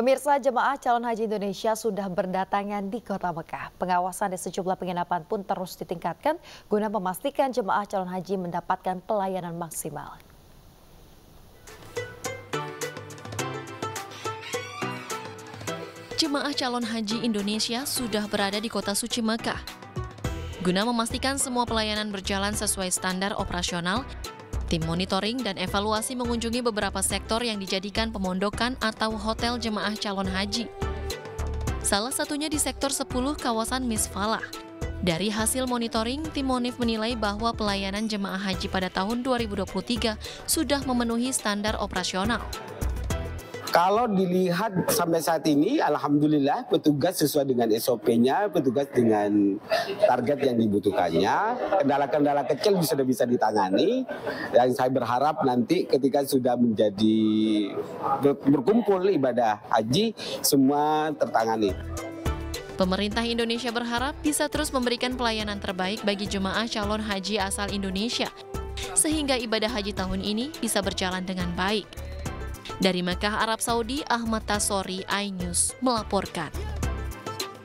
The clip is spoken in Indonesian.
Pemirsa jemaah calon haji Indonesia sudah berdatangan di kota Mekah. Pengawasan di sejumlah penginapan pun terus ditingkatkan guna memastikan jemaah calon haji mendapatkan pelayanan maksimal. Jemaah calon haji Indonesia sudah berada di kota suci Mekah. Guna memastikan semua pelayanan berjalan sesuai standar operasional, Tim monitoring dan evaluasi mengunjungi beberapa sektor yang dijadikan pemondokan atau hotel jemaah calon haji. Salah satunya di sektor 10 kawasan Misfalah. Dari hasil monitoring, tim Monif menilai bahwa pelayanan jemaah haji pada tahun 2023 sudah memenuhi standar operasional. Kalau dilihat sampai saat ini, alhamdulillah petugas sesuai dengan SOP-nya, petugas dengan target yang dibutuhkannya, kendala-kendala kecil sudah bisa ditangani. Yang saya berharap nanti ketika sudah menjadi berkumpul ibadah haji, semua tertangani. Pemerintah Indonesia berharap bisa terus memberikan pelayanan terbaik bagi jemaah calon haji asal Indonesia, sehingga ibadah haji tahun ini bisa berjalan dengan baik. Dari Mekah, Arab Saudi, Ahmad Tasori, iNews melaporkan.